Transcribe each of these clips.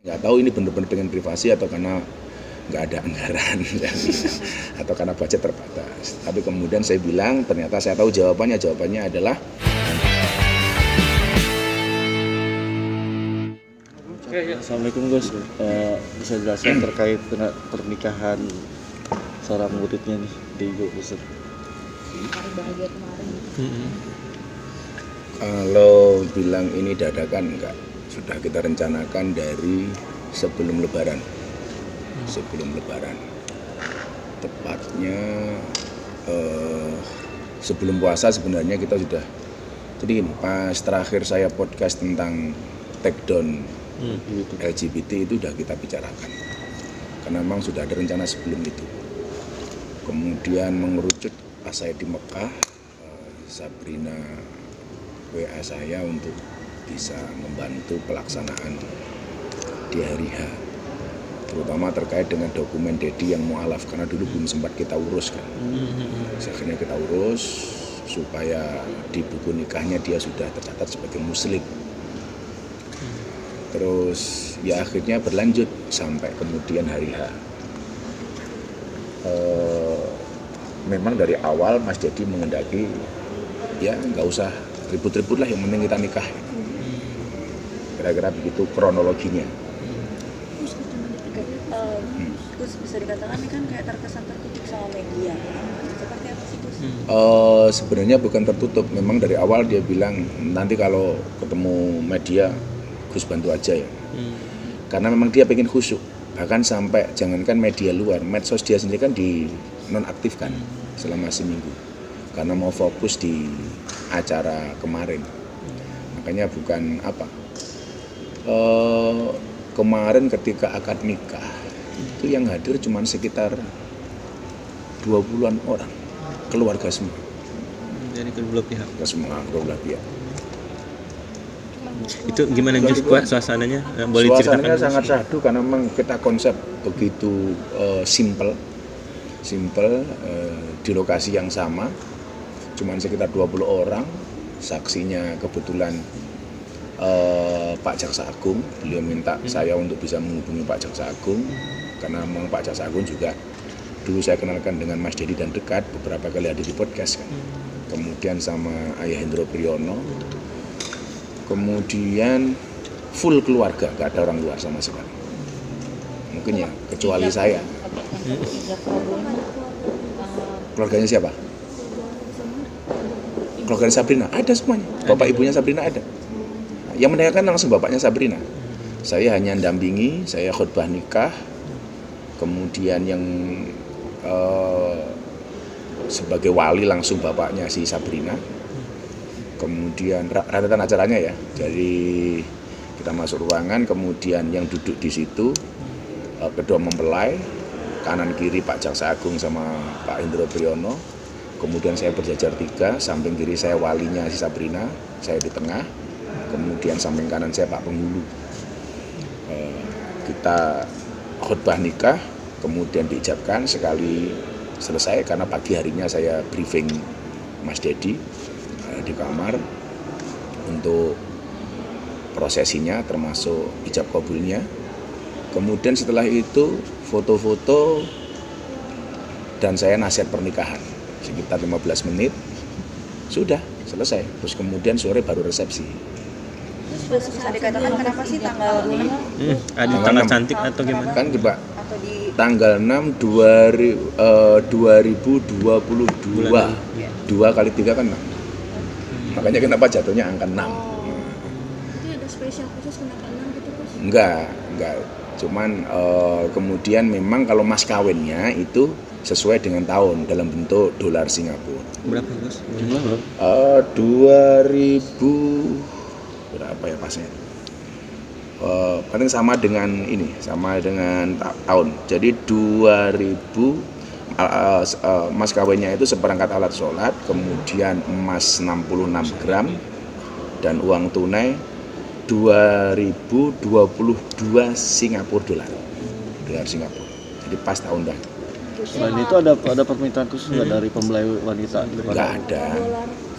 nggak tahu ini benar-benar pengen privasi atau karena nggak ada anggaran atau karena budget terbatas. Tapi kemudian saya bilang ternyata saya tahu jawabannya. Jawabannya adalah Assalamualaikum Gus, Eh, bisa jelaskan terkait pernikahan seorang muridnya nih di Gus? hari bahagia kemarin kalau bilang ini dadakan enggak. Sudah kita rencanakan dari sebelum lebaran. Sebelum lebaran. Tepatnya eh, sebelum puasa sebenarnya kita sudah jadi gini, pas terakhir saya podcast tentang take down LGBT itu sudah kita bicarakan karena memang sudah ada rencana sebelum itu kemudian mengerucut pas saya di Mekah eh, Sabrina WA saya untuk bisa membantu pelaksanaan di hari H terutama terkait dengan dokumen Dedi yang mualaf karena dulu belum sempat kita urus kan. Akhirnya kita urus supaya di buku nikahnya dia sudah tercatat sebagai muslim. Terus ya akhirnya berlanjut sampai kemudian hari H. Eh, memang dari awal Mas Dedi mengendaki ya nggak usah ribut-ribut lah yang penting kita nikah kira-kira begitu kronologinya. Eh, Gus bisa dikatakan ini kan kayak terkesan tertutup sama media. Seperti apa sih Gus? Eh, sebenarnya bukan tertutup. Memang dari awal dia bilang nanti kalau ketemu media Gus bantu aja ya. Karena memang dia pengen khusyuk. Bahkan sampai jangankan media luar medsos dia sendiri kan di nonaktifkan selama seminggu. Karena mau fokus di acara kemarin. Makanya bukan apa eh kemarin ketika akad nikah itu yang hadir cuma sekitar 20-an orang keluarga semua. Dari kedua pihak. Ke semua kedua pihak. Itu gimana Pak suasananya? Eh, boleh Suasananya ceritakan sangat syahdu karena memang kita konsep begitu eh, simple, simple eh, di lokasi yang sama, cuman sekitar 20 orang, saksinya kebetulan eh, Pak Jaksa Agung, beliau minta saya untuk bisa menghubungi Pak Jaksa Agung karena memang Pak Jaksa Agung juga dulu saya kenalkan dengan Mas Dedi dan dekat beberapa kali hadir di podcast kan. Kemudian sama Ayah Hendro Priyono, kemudian full keluarga gak ada orang luar sama sekali. Mungkin ya kecuali saya. Keluarganya siapa? keluarganya Sabrina ada semuanya. Bapak ibunya Sabrina ada yang menanyakan langsung bapaknya Sabrina. Saya hanya dampingi saya khutbah nikah. Kemudian yang eh, sebagai wali langsung bapaknya si Sabrina. Kemudian ra- rentetan acaranya ya. Dari kita masuk ruangan kemudian yang duduk di situ eh, kedua mempelai kanan kiri Pak Jaksa Agung sama Pak Indro Priyono. Kemudian saya berjajar tiga samping kiri saya walinya si Sabrina saya di tengah kemudian samping kanan saya Pak Penghulu. Eh, kita khutbah nikah kemudian diijabkan sekali selesai karena pagi harinya saya briefing Mas Dedi eh, di kamar untuk prosesinya termasuk ijab kabulnya. Kemudian setelah itu foto-foto dan saya nasihat pernikahan sekitar 15 menit. Sudah selesai. Terus kemudian sore baru resepsi bisa dikatakan kenapa sih tanggal 6 Hmm, ada Tanggal tanggal enam. cantik atau gimana? Kan coba atau di tanggal 6 2000, eh, 2022 dua kali tiga kan 6 makanya kenapa jatuhnya angka 6 Itu ada spesial khusus kenapa enam gitu Gus? enggak enggak. Cuman eh, kemudian memang kalau mas kawinnya itu sesuai dengan tahun dalam bentuk dolar Singapura. Berapa Gus Jumlah berapa? Eh, 2000 berapa ya pasnya? Eh, paling sama dengan ini sama dengan ta- tahun. Jadi 2000 eh, eh, mas kawinnya itu seperangkat alat sholat kemudian emas 66 gram dan uang tunai 2022 Singapura dolar dolar Singapura. Jadi pas tahun dah. Selain itu ada ada permintaan khusus nggak dari pembelai wanita? nggak ada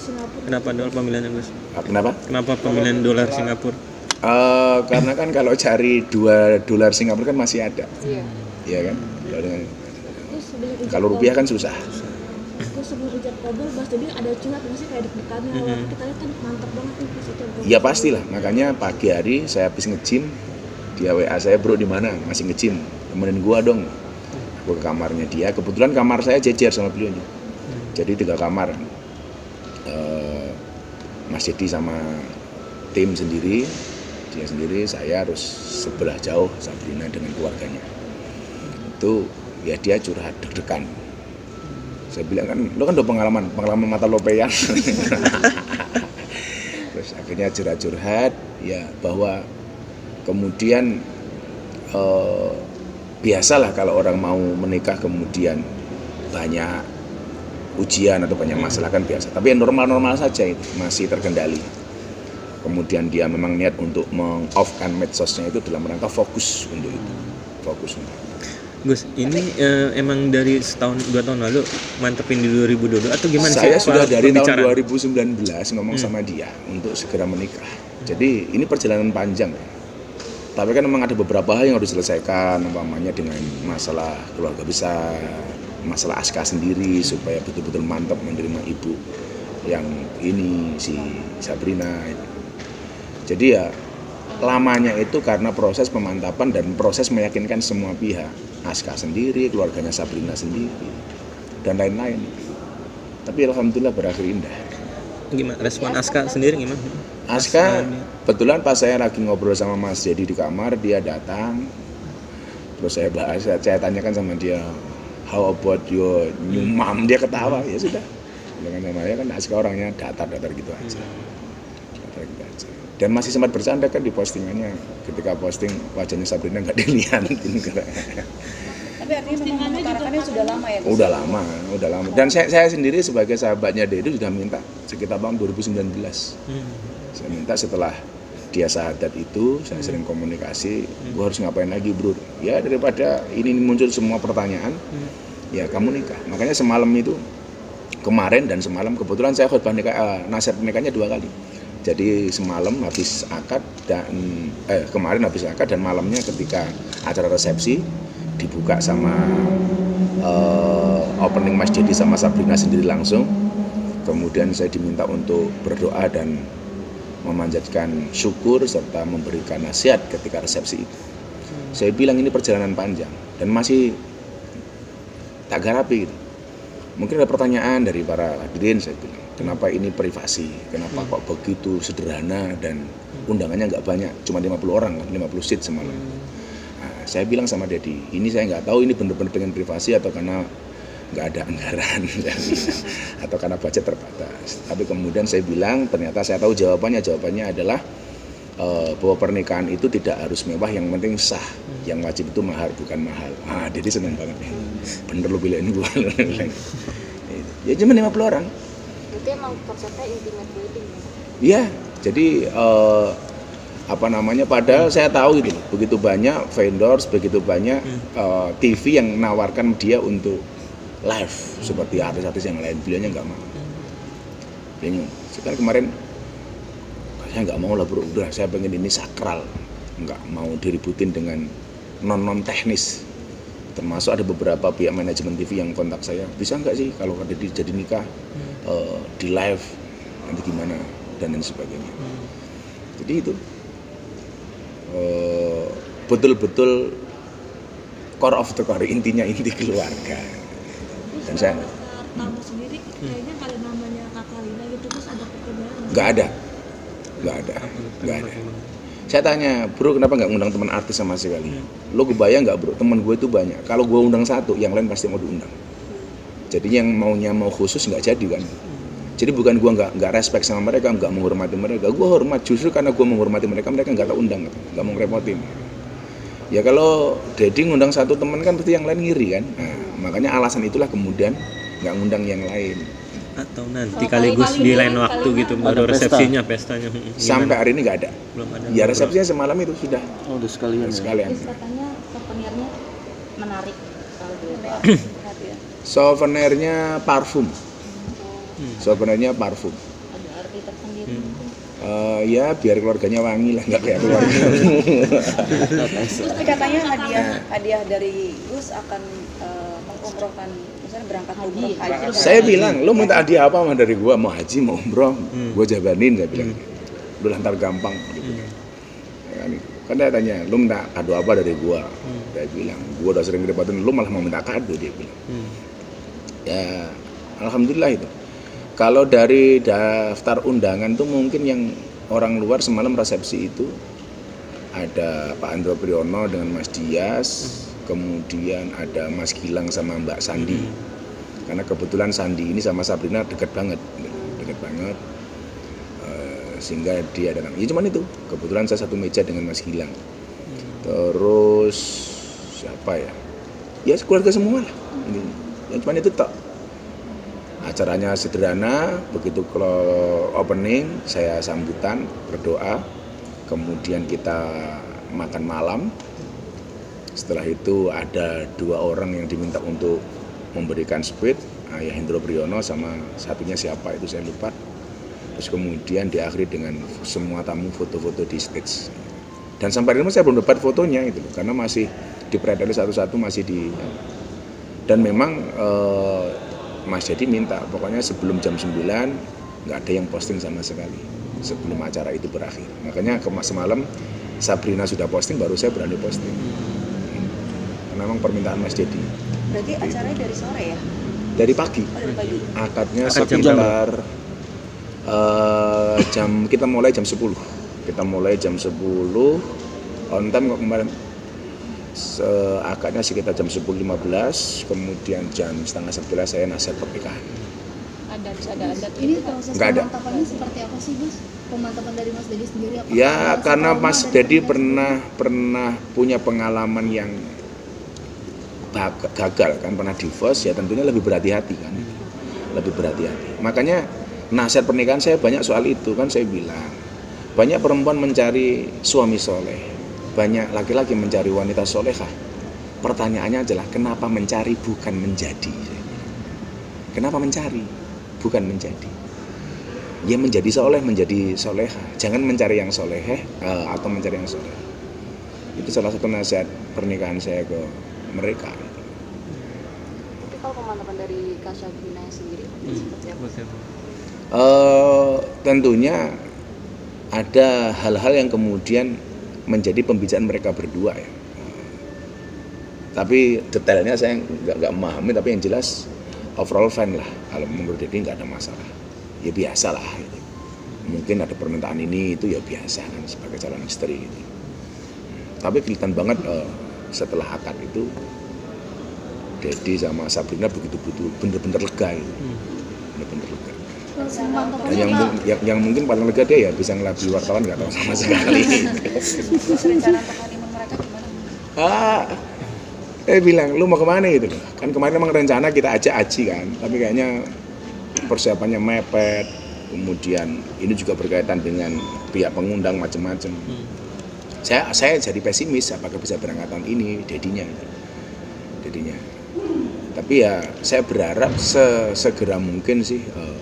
Singapura. kenapa dolar pemilihannya Gus Ah, kenapa kenapa pemilihan dolar Singapura Eh, karena kan kalau cari dua dolar Singapura kan masih ada, Iya. ya kan? Dengan- ijab Kalau rupiah kan susah. Terus sebelum ijab kabul, Mas Dedi ada curhat nggak sih kayak deg-degannya? Wah, kita lihat kan mantap banget nih pas itu. Ya pastilah, makanya pagi hari saya habis nge-gym, dia WA saya bro di mana? Masih nge-gym, temenin gua dong. Gua ke kamarnya dia, kebetulan kamar saya jejer sama beliau. Jadi tiga kamar. Mas Dedi sama tim sendiri, dia sendiri, saya harus sebelah jauh Sabrina dengan keluarganya. Itu ya dia curhat deg-degan. Saya bilang kan, lo kan udah pengalaman, pengalaman mata lopean. terus akhirnya curhat-curhat ya bahwa kemudian eh, biasalah kalau orang mau menikah kemudian banyak ujian atau banyak masalah kan biasa tapi yang normal-normal saja itu masih terkendali kemudian dia memang niat untuk meng-off-kan medsosnya itu dalam rangka fokus untuk itu fokus untuk itu. Gus, ini eh, emang dari setahun dua tahun lalu mantepin di 2022 atau gimana saya sih? sudah dari tahun pembicaraan? 2019 ngomong sama dia untuk segera menikah. Jadi ini perjalanan panjang. ya. Tapi kan memang ada beberapa hal yang harus diselesaikan, umpamanya dengan masalah keluarga besar, masalah Aska sendiri supaya betul-betul mantap menerima ibu yang ini si Sabrina. Jadi ya lamanya itu karena proses pemantapan dan proses meyakinkan semua pihak, Aska sendiri, keluarganya Sabrina sendiri, dan lain-lain. Tapi alhamdulillah berakhir indah. Gimana respon Aska sendiri gimana? Aska, kebetulan pas saya lagi ngobrol sama Mas Jadi di kamar, dia datang. Terus saya bahas, saya, saya tanyakan sama dia, how about your new mom? Dia ketawa, ya sudah. Dengan sama saya kan Aska orangnya datar-datar gitu aja. Datar gitu aja. Dan masih sempat bercanda kan di postingannya, ketika posting wajahnya Sabrina nggak dilihatin. Tapi artinya memang memperkarakannya sudah lama ya udah lama, udah lama. Dan saya, saya sendiri sebagai sahabatnya Dedi sudah minta sekitar tahun 2019. Hmm. saya minta setelah dia sahadat itu saya sering komunikasi gue harus ngapain lagi bro? Ya daripada ini muncul semua pertanyaan ya kamu nikah. Makanya semalam itu kemarin dan semalam kebetulan saya khutbah nikah eh, nasihat nikahnya dua kali. Jadi semalam habis akad dan eh kemarin habis akad dan malamnya ketika acara resepsi dibuka sama eh, opening Mas Dedi sama Sabrina sendiri langsung. Kemudian saya diminta untuk berdoa dan memanjatkan syukur serta memberikan nasihat ketika resepsi itu. Saya bilang ini perjalanan panjang dan masih tak garapi. Gitu. Mungkin ada pertanyaan dari para hadirin saya bilang, kenapa ini privasi? Kenapa kok begitu sederhana dan undangannya nggak banyak, cuma 50 orang kan, 50 seat semalam. Nah, saya bilang sama Dedi, ini saya nggak tahu ini benar-benar pengen privasi atau karena nggak ada anggaran atau karena budget terbatas. Tapi kemudian saya bilang ternyata saya tahu jawabannya jawabannya adalah eh, bahwa pernikahan itu tidak harus mewah yang penting sah. Yang wajib itu mahar bukan mahal. Ah, jadi seneng banget ya. Bener lu bilang gua. ya cuma 50 orang. Itu emang konsepnya intimate wedding ya? Iya, jadi eh, apa namanya? Padahal saya tahu gitu, begitu banyak vendors, begitu banyak eh, TV yang menawarkan dia untuk live seperti artis-artis yang lain. Beliaunya nggak mau. Bingung. Sekarang kemarin saya nggak mau lah bro, udah saya pengen ini sakral, nggak mau diributin dengan non non teknis. Termasuk ada beberapa pihak manajemen TV yang kontak saya, bisa nggak sih kalau ada di jadi nikah eh, di live nanti gimana dan lain sebagainya. Jadi itu eh, betul-betul core of the core intinya inti keluarga. Dan saya Tamu sendiri kayaknya kalau namanya kakak Lina gitu terus ada perbedaan nggak? nggak ada, nggak ada, nggak ada. Saya tanya, bro kenapa nggak ngundang teman artis sama sekali? Lo kebayang nggak bro, teman gue itu banyak. Kalau gue undang satu, yang lain pasti mau diundang. Jadi yang maunya mau khusus nggak jadi kan. Jadi bukan gue nggak nggak respect sama mereka, nggak menghormati mereka. Gue hormat justru karena gue menghormati mereka, mereka nggak tak undang, nggak mau ngerepotin. Ya kalau Dedi ngundang satu teman kan pasti yang lain ngiri kan. Nah, makanya alasan itulah kemudian nggak ngundang yang lain. Atau nanti Kalau kali Gus kali di lain kali waktu gitu baru pesta. resepsinya pestanya. Hmm, gimana? Sampai hari ini nggak ada. belum ada. Ya resepsinya semalam itu sudah Oh, udah sekalian ya. sekalian. Terus katanya souvenirnya menarik. Souvenirnya parfum. Souvenirnya parfum. ada arti tersendiri Hmm. Eh, ya biar keluarganya wangi lah nggak kayak keluarga Terus katanya hadiah hadiah dari Gus akan eh, mengumrohkan misalnya berangkat umroh haji. saya bilang lo minta hadiah apa mah dari gua? Mau haji mau umroh? Gua jabanin saya bilang. Lu lantar gampang gitu. Ya kan, kan dia tanya lu minta kado apa dari gua? Saya bilang gua udah sering ngerepotin lu malah mau minta kado dia bilang. Ya alhamdulillah itu kalau dari daftar undangan tuh mungkin yang orang luar semalam resepsi itu ada Pak Andro Priyono dengan Mas Dias kemudian ada Mas Gilang sama Mbak Sandi. Karena kebetulan Sandi ini sama Sabrina dekat banget dekat banget. Eh, sehingga dia datang ya cuman itu kebetulan saya satu meja dengan Mas Gilang. Terus siapa ya? Ya keluarga semua lah. Ya cuman itu tak acaranya sederhana begitu kalau opening saya sambutan berdoa. Kemudian kita makan malam. Setelah itu ada dua orang yang diminta untuk memberikan speed ayah Hendro Priyono sama satunya siapa itu saya lupa. Terus kemudian diakhiri dengan semua tamu foto-foto di stage. Dan sampai ini saya belum dapat fotonya itu karena masih dipredali satu-satu masih di dan memang eh, Mas Jadi minta pokoknya sebelum jam 9 nggak ada yang posting sama sekali sebelum acara itu berakhir. Makanya ke semalam Sabrina sudah posting baru saya berani posting. Karena memang permintaan Mas Jadi Berarti acaranya dari sore ya? dari pagi. Oh dari pagi. akadnya Akad jam sekitar eh, jam kita mulai jam 10 kita mulai jam 10 on time kok kemarin Akadnya sekitar jam 10.15 kemudian jam setengah 11 saya nasihat pernikahan Ada ada adat Ini proses Nggak ada. pemantapannya seperti apa sih, Gus? Pemantapan dari Mas Dedi sendiri apa? ya karena Mas Dedi pernah pernah punya pengalaman yang gagal kan pernah divorce ya tentunya lebih berhati-hati kan lebih berhati-hati makanya nasihat pernikahan saya banyak soal itu kan saya bilang banyak perempuan mencari suami soleh banyak laki-laki mencari wanita solehah. Pertanyaannya adalah kenapa mencari bukan menjadi? Kenapa mencari? Bukan menjadi. Ya menjadi soleh menjadi soleha jangan mencari yang soleheh eh, atau mencari yang soleh. Itu salah satu nasihat pernikahan saya ke mereka. Tapi kalau dari sendiri seperti apa? Eh, tentunya ada hal-hal yang kemudian menjadi pembicaraan mereka berdua ya. Tapi detailnya saya nggak nggak memahami, tapi yang jelas overall fine lah. Kalau menurut Dedi nggak ada masalah. Ya biasa lah. Gitu. Mungkin ada permintaan ini itu ya biasa kan sebagai calon istri. Gitu. Tapi kelihatan banget eh, setelah akad itu Dedi sama Sabrina begitu begitu bener-bener lega itu. Bener-bener lega. Pemantapannya yang, yang, yang mungkin paling lega dia ya bisa ngelabui wartawan nggak tahu sama sekali. Ah, eh bilang lu mau ke mana gitu loh. Kan kemarin emang rencana kita ajak Aji kan, tapi kayaknya persiapannya mepet. Kemudian ini juga berkaitan dengan pihak pengundang macam-macam. Saya saya jadi pesimis apakah bisa berangkat tahun ini, dedinya, dedinya. Tapi ya saya berharap se- segera mungkin sih eh,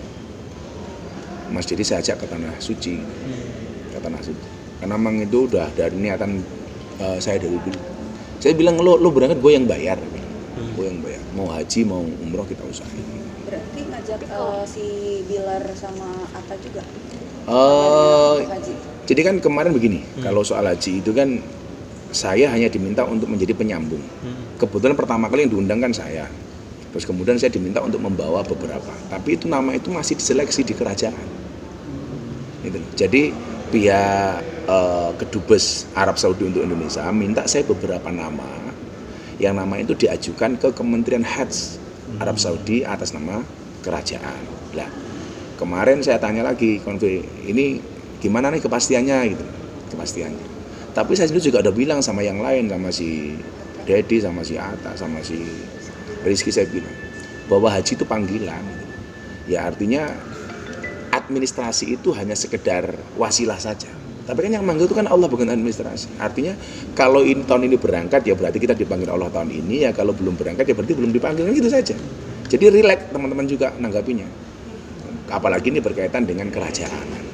Mas Dedi saya ajak ke tanah suci, ke tanah suci. Karena memang itu udah dari niatan eh, saya dari dulu. Saya bilang lo lo berangkat gue yang bayar, gue yang bayar. Mau haji mau umroh kita usahain. Berarti ngajak eh, si Bilar sama Atta juga? Untuk haji. jadi kan kemarin begini, kalau soal haji itu kan saya hanya diminta untuk menjadi penyambung. Kebetulan pertama kali yang diundang kan saya. Terus kemudian saya diminta untuk membawa beberapa. Tapi itu nama itu masih diseleksi di kerajaan. Gitu. Jadi pihak eh, kedubes Arab Saudi untuk Indonesia minta saya beberapa nama. Yang nama itu diajukan ke Kementerian Hajj Arab Saudi atas nama kerajaan. Lah, kemarin saya tanya lagi konflik ini gimana nih kepastiannya? Gitu kepastiannya. Tapi saya sendiri juga udah bilang sama yang lain sama si Dedi sama si Ata sama si Rizky saya bilang bahwa haji itu panggilan. Ya artinya administrasi itu hanya sekedar wasilah saja. Tapi kan yang manggil itu kan Allah bukan administrasi. Artinya kalau ini tahun ini berangkat ya berarti kita dipanggil Allah tahun ini. Ya kalau belum berangkat ya berarti belum dipanggil. Kan gitu saja. Jadi relax teman-teman juga nanggapinya apalagi ini berkaitan dengan kerajaan